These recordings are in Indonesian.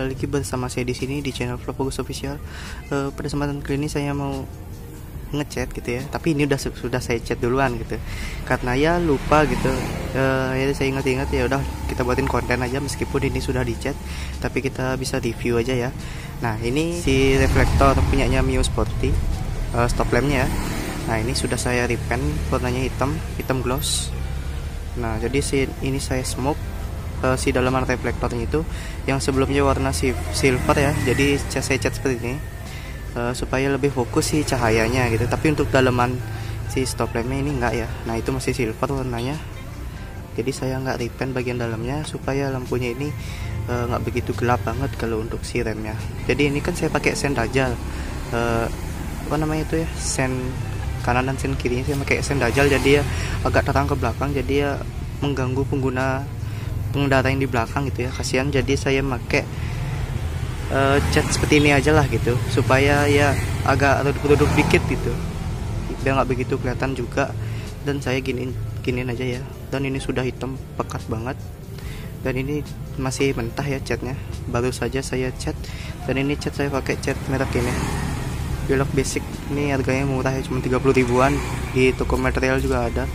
kembali lagi bersama saya di sini di channel Vlog Bagus Official. Uh, pada kesempatan kali ini saya mau ngechat gitu ya, tapi ini udah sudah saya chat duluan gitu, karena ya lupa gitu. Uh, ya saya ingat-ingat ya udah kita buatin konten aja meskipun ini sudah di chat, tapi kita bisa review aja ya. Nah ini si reflektor punyanya Mio Sporty, uh, stop lampnya ya. Nah ini sudah saya repaint warnanya hitam, hitam gloss. Nah jadi si ini saya smoke uh, si dalaman reflektornya itu yang sebelumnya warna si silver ya. Jadi saya cat seperti ini uh, supaya lebih fokus si cahayanya gitu. Tapi untuk dalaman si stop lampnya ini enggak ya. Nah itu masih silver warnanya. Jadi saya nggak repaint bagian dalamnya supaya lampunya ini eh, nggak uh, begitu gelap banget kalau untuk si remnya jadi ini kan saya pakai sen dajal uh, apa namanya itu ya? Sen kanan dan sen kirinya saya pakai sen dajal jadi ya agak terang ke belakang jadi ya mengganggu pengguna pengendara yang di belakang gitu ya. Kasihan jadi saya pakai uh, cat seperti ini aja lah gitu. Supaya ya agak redup-redup dikit gitu. Biar nggak begitu kelihatan juga. Dan saya giniin giniin aja ya. Dan ini sudah hitam pekat banget. Dan ini masih mentah ya catnya. Baru saja saya cat. Dan ini cat saya pakai cat merek ini. Belok basic. Ini harganya murah ya cuma 30 ribuan. Di toko material juga ada.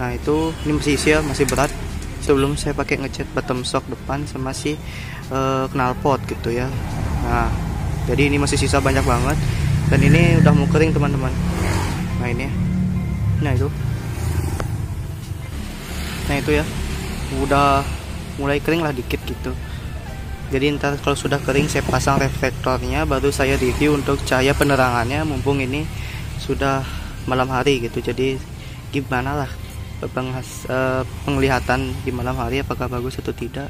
Nah itu ini masih isi ya masih berat sebelum saya pakai ngecat bottom shock depan sama si uh, knalpot gitu ya. Nah jadi ini masih sisa banyak banget. Dan ini udah mau kering teman-teman. Nah ini ya. Nah itu. Nah itu ya. Udah mulai kering lah dikit gitu. Jadi ntar kalau sudah kering saya pasang reflektornya baru saya review untuk cahaya penerangannya. Mumpung ini sudah malam hari gitu. Jadi gimana lah penghas, uh, penglihatan di malam hari apakah bagus atau tidak.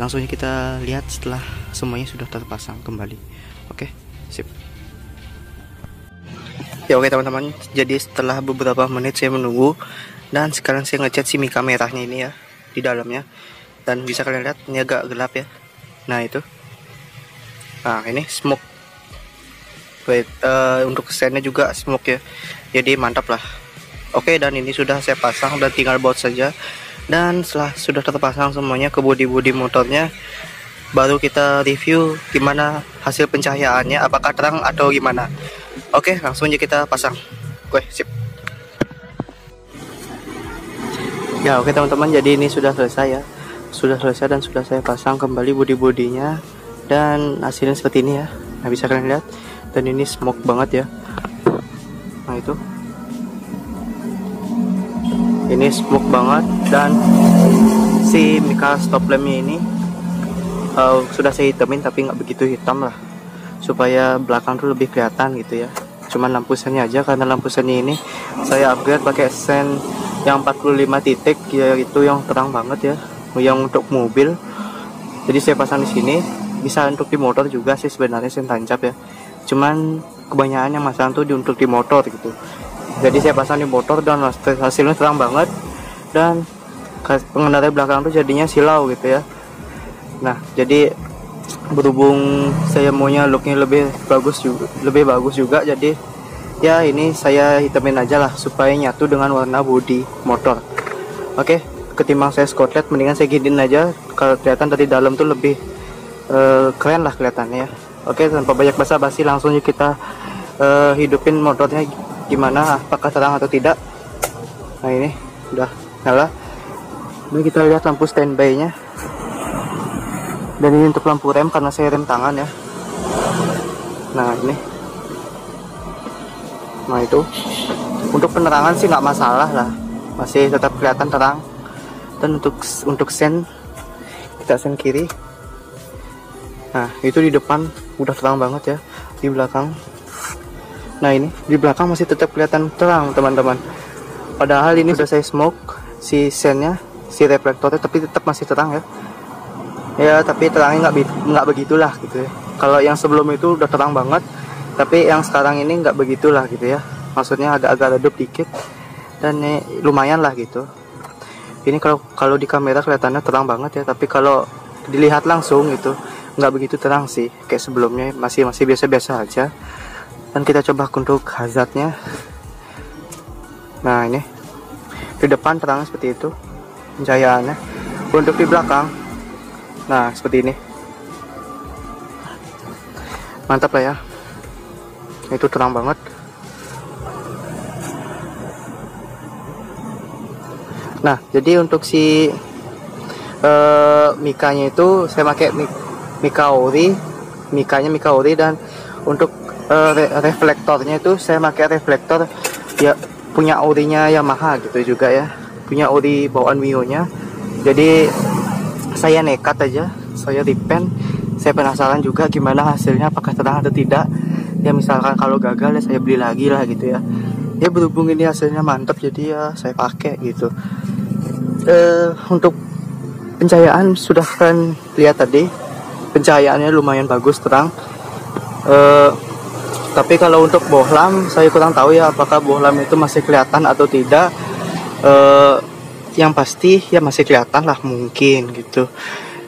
Langsung kita lihat setelah semuanya sudah terpasang kembali. Oke sip. Ya oke teman-teman. Jadi setelah beberapa menit saya menunggu dan sekarang saya ngecat si mika merahnya ini ya di dalamnya. Dan bisa kalian lihat ini agak gelap ya. Nah itu. Nah ini smoke. Wait, uh, untuk standnya juga smoke ya. Jadi mantap lah Oke dan ini sudah saya pasang dan tinggal baut saja. Dan setelah sudah terpasang semuanya ke bodi-bodi motornya baru kita review gimana hasil pencahayaannya apakah terang atau gimana. Oke langsung aja kita pasang. Oke sip. Ya oke teman-teman jadi ini sudah selesai ya. Sudah selesai dan sudah saya pasang kembali bodi-bodinya. Dan hasilnya seperti ini ya. Nah bisa kalian lihat. Dan ini smoke banget ya. Nah itu ini smoke banget dan si Mika stop lampnya ini uh, sudah saya hitamin tapi nggak begitu hitam lah. Supaya belakang tuh lebih kelihatan gitu ya. Cuman lampu sennya aja karena lampu sennya ini saya upgrade pakai sen yang 45 titik ya itu yang terang banget ya. Yang untuk mobil. Jadi saya pasang di sini. Bisa untuk di motor juga sih sebenarnya sen tancap ya. Cuman kebanyakan yang masang tuh di, untuk di motor gitu jadi saya pasang di motor dan hasilnya terang banget. Dan pengendara belakang tuh jadinya silau gitu ya. Nah jadi berhubung saya maunya looknya lebih bagus juga lebih bagus juga jadi ya ini saya hitamin aja lah supaya nyatu dengan warna bodi motor. Oke ketimbang saya skotlet mendingan saya giniin aja. Kalau kelihatan dari dalam tuh lebih uh, keren lah kelihatannya ya. Oke tanpa banyak basa-basi langsung kita uh, hidupin motornya gimana apakah terang atau tidak. Nah ini udah nyala. Ini kita lihat lampu standby nya dan ini untuk lampu rem karena saya rem tangan ya. Nah ini. Nah itu. Untuk penerangan sih nggak masalah lah. Masih tetap kelihatan terang. Dan untuk untuk sen kita sen kiri. Nah itu di depan udah terang banget ya. Di belakang Nah ini di belakang masih tetap kelihatan terang teman-teman. Padahal ini sudah saya smoke si sennya, si reflektornya, tapi tetap masih terang ya. Ya tapi terangnya nggak nggak begitulah gitu ya. Kalau yang sebelum itu udah terang banget, tapi yang sekarang ini nggak begitulah gitu ya. Maksudnya agak-agak redup dikit dan lumayan lah gitu. Ini kalau kalau di kamera kelihatannya terang banget ya, tapi kalau dilihat langsung itu nggak begitu terang sih kayak sebelumnya masih masih biasa-biasa aja dan kita coba untuk hazardnya. Nah ini. Di depan terang seperti itu. Pencahayaannya untuk di belakang. Nah seperti ini. Mantap lah ya. Itu terang banget. Nah jadi untuk si uh, mikanya itu saya pakai ori mikanya mika ori dan untuk uh, re reflektornya itu saya pakai reflektor ya punya orinya Yamaha gitu juga ya. Punya ori bawaan Mio nya jadi saya nekat aja saya repaint. Saya penasaran juga gimana hasilnya apakah terang atau tidak. Ya misalkan kalau gagal ya saya beli lagi lah gitu ya. Ya berhubung ini hasilnya mantap jadi ya saya pakai gitu. Uh, untuk pencahayaan sudah kan lihat tadi pencahayaannya lumayan bagus terang. Uh, tapi kalau untuk bohlam saya kurang tahu ya apakah bohlam itu masih kelihatan atau tidak. Uh, yang pasti ya masih kelihatan lah mungkin gitu.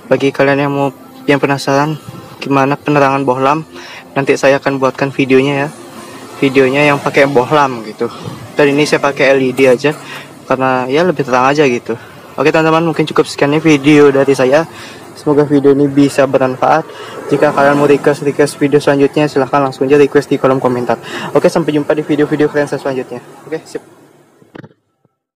Bagi kalian yang mau yang penasaran gimana penerangan bohlam nanti saya akan buatkan videonya ya. Videonya yang pakai bohlam gitu. Dan ini saya pakai LED aja karena ya lebih terang aja gitu. Oke teman-teman mungkin cukup sekian nih video dari saya semoga video ini bisa bermanfaat. Jika kalian mau request request video selanjutnya silahkan langsung aja request di kolom komentar. Oke sampai jumpa di video-video kalian selanjutnya. Oke sip